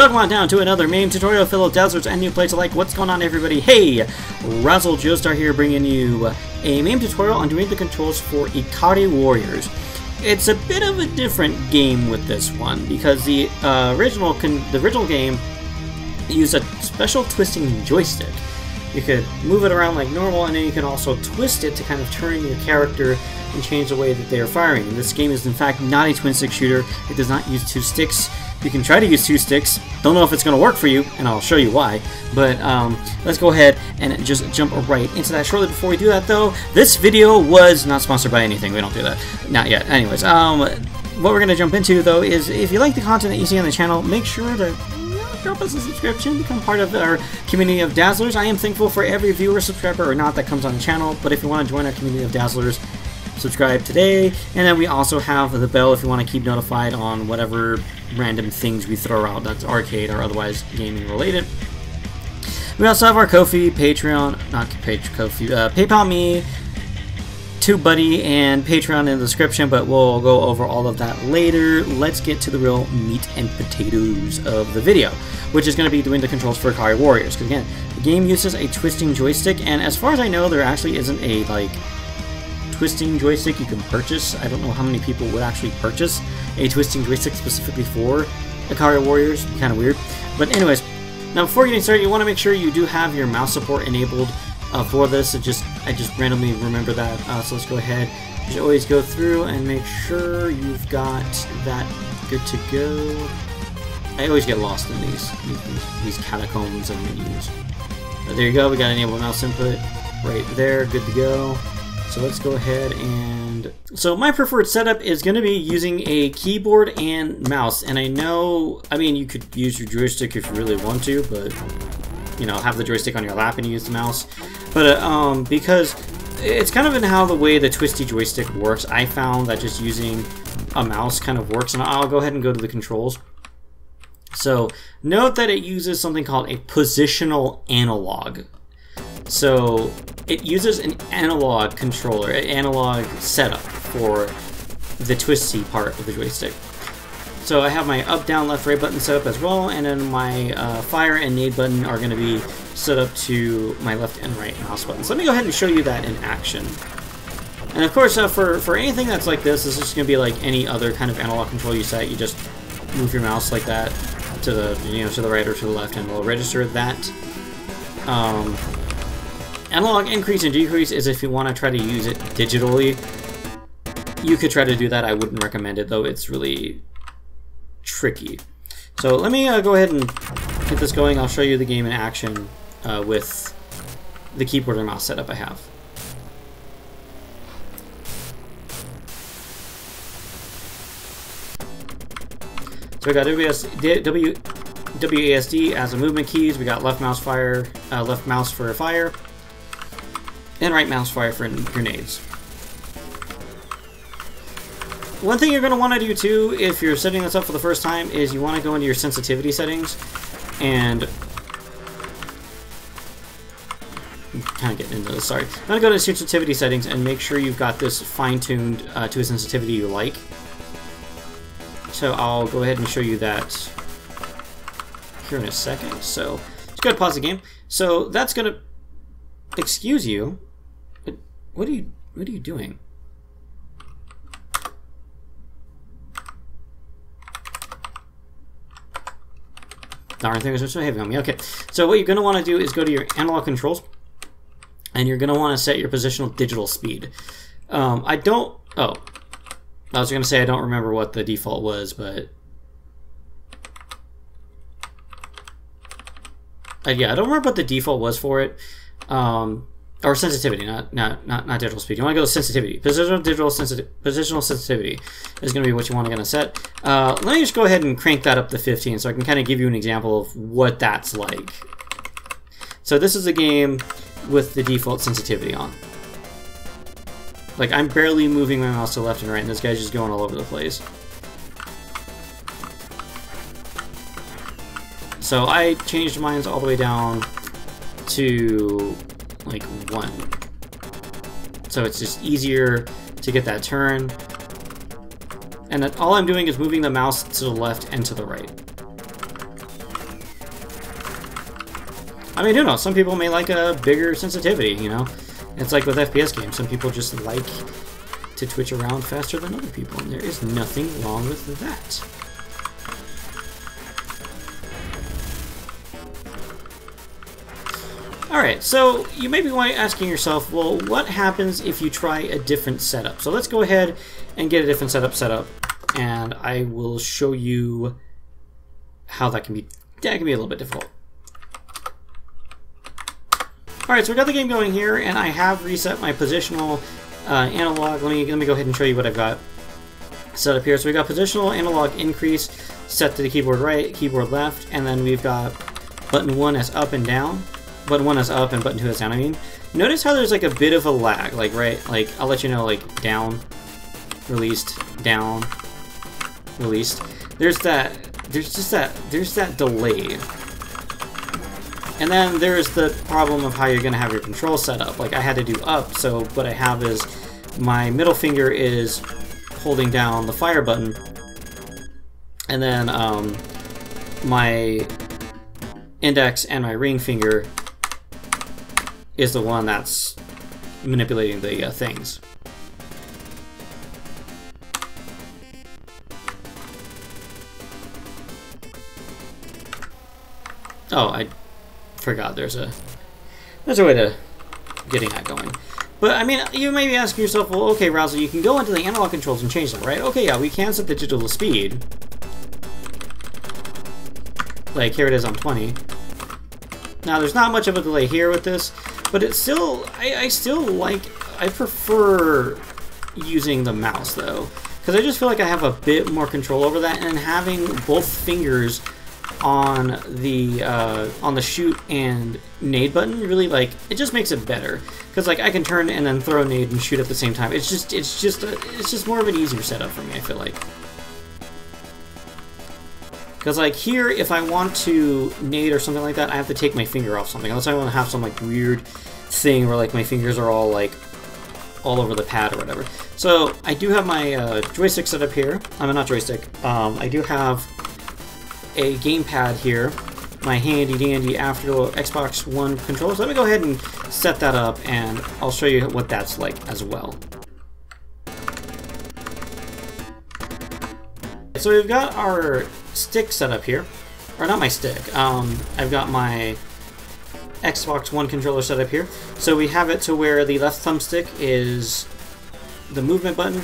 welcome on down to another MAME tutorial of dazzlers and new plays alike. What's going on everybody? Hey, Razzle Joestar here bringing you a MAME tutorial on doing the controls for Ikari Warriors. It's a bit of a different game with this one because the uh, original the original game used a special twisting joystick. You could move it around like normal and then you can also twist it to kind of turn your character and change the way that they are firing. And this game is in fact not a twin stick shooter. It does not use two sticks. You can try to use two sticks. Don't know if it's going to work for you, and I'll show you why. But um, let's go ahead and just jump right into that. Shortly before we do that, though, this video was not sponsored by anything. We don't do that. Not yet. Anyways, um, what we're going to jump into, though, is if you like the content that you see on the channel, make sure to drop us a subscription, become part of our community of Dazzlers. I am thankful for every viewer, subscriber, or not that comes on the channel, but if you want to join our community of Dazzlers, subscribe today. And then we also have the bell if you want to keep notified on whatever random things we throw out that's arcade or otherwise gaming related. We also have our Ko-fi, Patreon, not Page Ko-fi, uh, PayPal Me, TubeBuddy, and Patreon in the description, but we'll go over all of that later. Let's get to the real meat and potatoes of the video, which is going to be doing the controls for Ikari Warriors. Because again, the game uses a twisting joystick, and as far as I know, there actually isn't a like twisting joystick you can purchase. I don't know how many people would actually purchase a twisting joystick specifically for Ikari Warriors. Kind of weird. But anyways, now before getting started, you want to make sure you do have your mouse support enabled uh, for this. It just I just randomly remember that. Uh, so let's go ahead. You should always go through and make sure you've got that good to go. I always get lost in these these, these catacombs of menus. But there you go. We got enable mouse input right there. Good to go. So let's go ahead and... So my preferred setup is going to be using a keyboard and mouse. And I know, I mean, you could use your joystick if you really want to, but, you know, have the joystick on your lap and use the mouse. But uh, um, because it's kind of in how the way the twisty joystick works, I found that just using a mouse kind of works. And I'll go ahead and go to the controls. So note that it uses something called a positional analog. So it uses an analog controller, an analog setup for the twisty part of the joystick. So I have my up, down, left, right button set up as well, and then my uh, fire and nade button are going to be set up to my left and right mouse buttons. Let me go ahead and show you that in action. And of course, uh, for, for anything that's like this, this is just going to be like any other kind of analog control you set. You just move your mouse like that to the you know to the right or to the left, and it'll register that. Um, Analog increase and decrease is if you want to try to use it digitally. You could try to do that. I wouldn't recommend it, though. It's really tricky. So let me uh, go ahead and get this going. I'll show you the game in action uh, with the keyboard and mouse setup I have. So we got WS, w, WASD as a movement keys. We got left mouse fire, uh, left mouse for fire, and right mouse fire for grenades. One thing you're going to want to do too, if you're setting this up for the first time, is you want to go into your sensitivity settings and kind of getting into this, sorry. I'm going to go to sensitivity settings and make sure you've got this fine-tuned uh, to a sensitivity you like. So I'll go ahead and show you that here in a second. So let's go pause the game. So that's going to excuse you what are you what are you doing? Darn things are so heavy on me. Okay, so what you're going to want to do is go to your analog controls, and you're going to want to set your positional digital speed. Um, I don't... Oh, I was going to say I don't remember what the default was, but... Uh, yeah, I don't remember what the default was for it. Um, or sensitivity, not not not not digital speed. You want to go to sensitivity. Positional digital sensitivity. Positional sensitivity is going to be what you want to get set. Uh, let me just go ahead and crank that up to 15, so I can kind of give you an example of what that's like. So this is a game with the default sensitivity on. Like I'm barely moving my mouse to left and right, and this guy's just going all over the place. So I changed mine all the way down to like one. So it's just easier to get that turn. And that all I'm doing is moving the mouse to the left and to the right. I mean, who knows? Some people may like a bigger sensitivity, you know? It's like with FPS games. Some people just like to twitch around faster than other people, and there is nothing wrong with that. Alright, so you may be asking yourself, well, what happens if you try a different setup? So let's go ahead and get a different setup set up, and I will show you how that can be, that can be a little bit difficult. Alright, so we got the game going here, and I have reset my positional uh, analog. Let me let me go ahead and show you what I've got set up here. So we got positional analog increase set to the keyboard right, keyboard left, and then we've got button one as up and down, button one is up, and button two is down. I mean, notice how there's like a bit of a lag, like right, like I'll let you know, like down, released, down, released. There's that. There's just that. There's that delay. And then there's the problem of how you're to have your control set up. Like I had to do up, so what I have is my middle finger is holding down the fire button, and then um, my index and my ring finger is the one that's manipulating the uh, things. Oh, I forgot there's a there's a way to getting that going. But I mean, you may be asking yourself, well, okay, Razzle, you can go into the analog controls and change them, right? Okay, yeah, we can set the digital speed. Like here it is on 20. Now there's not much of a delay here with this, but it's still I, I still like I prefer using the mouse though. Because I just feel like I have a bit more control over that and having both fingers on the uh, on the shoot and nade button really like it just makes it better because like I can turn and then throw nade and shoot at the same time. It's just it's just a, it's just more of an easier setup for me. I feel like because like here if I want to nade or something like that, I have to take my finger off something unless I want to have some like weird thing where like my fingers are all like all over the pad or whatever. So I do have my uh, joystick set up here. I'm mean, not joystick. Um, I do have a gamepad here, my handy dandy Afterglow Xbox One controller. So let me go ahead and set that up and I'll show you what that's like as well. So we've got our stick set up here, or not my stick, um, I've got my Xbox One controller set up here. So we have it to where the left thumbstick is the movement button,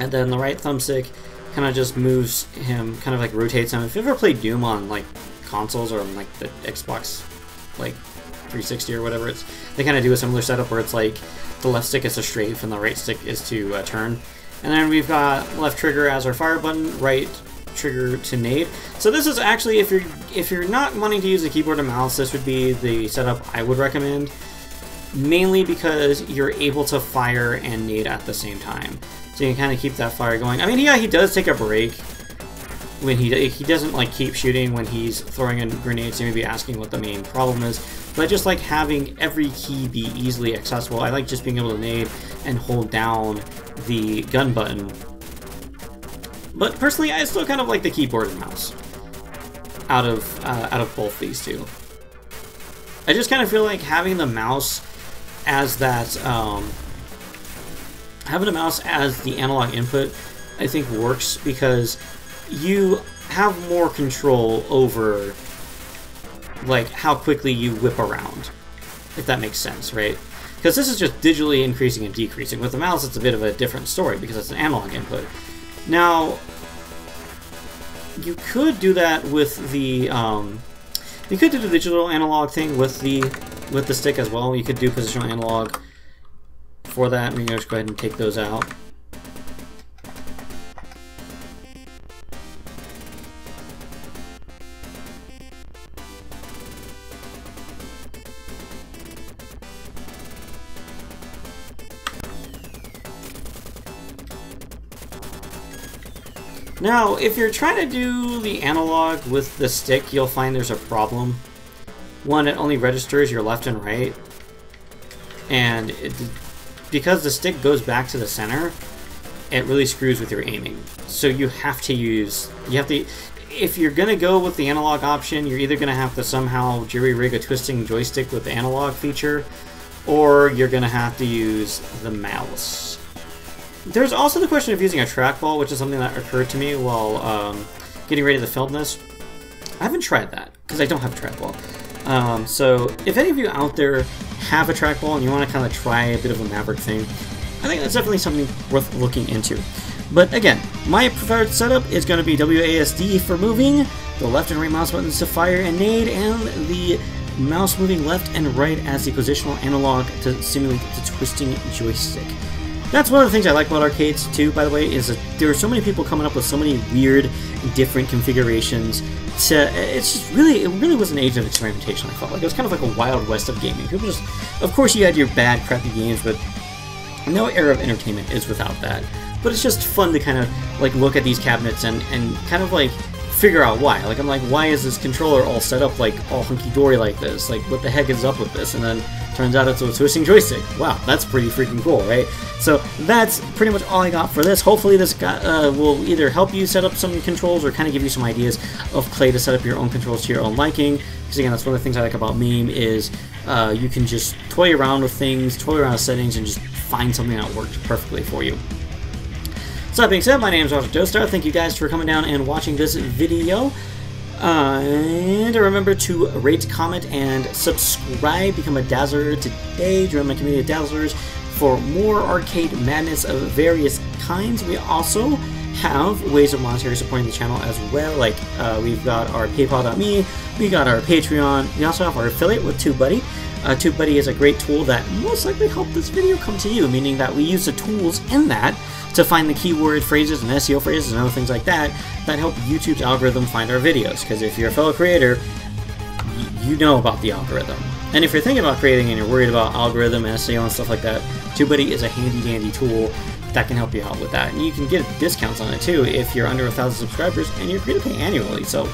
and then the right thumbstick kind of just moves him, kind of like rotates him. If you've ever played Doom on like consoles or on like the Xbox like 360 or whatever, it's they kind of do a similar setup where it's like the left stick is to strafe and the right stick is to uh, turn. And then we've got left trigger as our fire button, right trigger to nade. So this is actually, if you're if you're not wanting to use a keyboard and mouse, this would be the setup I would recommend. Mainly because you're able to fire and nade at the same time. So you can kind of keep that fire going. I mean, yeah, he does take a break when he he doesn't like keep shooting when he's throwing in grenades. So you may be asking what the main problem is. But I just like having every key be easily accessible. I like just being able to nade and hold down the gun button. But personally, I still kind of like the keyboard and mouse out of uh, out of both these two. I just kind of feel like having the mouse as that um, having a mouse as the analog input, I think works because you have more control over like how quickly you whip around, if that makes sense, right? Because this is just digitally increasing and decreasing. With the mouse, it's a bit of a different story because it's an analog input. Now, you could do that with the um, you could do the digital analog thing with the with the stick as well. You could do positional analog for that. We can just go ahead and take those out. Now, if you're trying to do the analog with the stick, you'll find there's a problem. One, it only registers your left and right, and it, because the stick goes back to the center, it really screws with your aiming. So you have to use, you have to, if you're gonna go with the analog option, you're either gonna have to somehow jury rig a twisting joystick with the analog feature, or you're gonna have to use the mouse. There's also the question of using a trackball, which is something that occurred to me while um, getting ready to film this. I haven't tried that because I don't have a trackball. Um, so if any of you out there have a trackball and you want to kind of try a bit of a Maverick thing, I think that's definitely something worth looking into. But again, my preferred setup is going to be WASD for moving, the left and right mouse buttons to fire and nade, and the mouse moving left and right as the positional analog to simulate the twisting joystick. That's one of the things I like about arcades too, by the way, is that there are so many people coming up with so many weird, different configurations. To, it's just really, it really was an age of experimentation. I felt like it was kind of like a wild west of gaming. People just, of course, you had your bad, crappy games, but no era of entertainment is without that. But it's just fun to kind of like look at these cabinets and and kind of like figure out why. Like I'm like, why is this controller all set up like all hunky dory like this? Like what the heck is up with this? And then turns out it's a twisting joystick. Wow, that's pretty freaking cool, right? So that's pretty much all I got for this. Hopefully this got, uh, will either help you set up some controls or kind of give you some ideas of play to set up your own controls to your own liking. Because again, that's one of the things I like about MAME is uh, you can just toy around with things, toy around with settings, and just find something that works perfectly for you. So that being said, my name is Roger Joestar. Thank you guys for coming down and watching this video. And remember to rate, comment, and subscribe. Become a Dazzler today. Join my community of Dazzlers for more arcade madness of various kinds. We also have ways of monetary supporting the channel as well. Like uh, we've got our PayPal.me, we got our Patreon, we also have our affiliate with TubeBuddy. Uh, TubeBuddy is a great tool that most likely helped this video come to you, meaning that we use the tools in that to find the keyword phrases and SEO phrases and other things like that that help YouTube's algorithm find our videos. Because if you're a fellow creator, you know about the algorithm. And if you're thinking about creating and you're worried about algorithm and SEO and stuff like that, TubeBuddy is a handy dandy tool that can help you out with that. And you can get discounts on it too if you're under a thousand subscribers and you're free to pay annually. So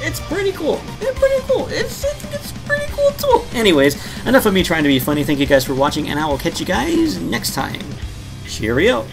it's pretty cool. It's pretty cool. It's, it's, it's pretty cool tool. Anyways, enough of me trying to be funny. Thank you guys for watching, and I will catch you guys next time. Cheerio.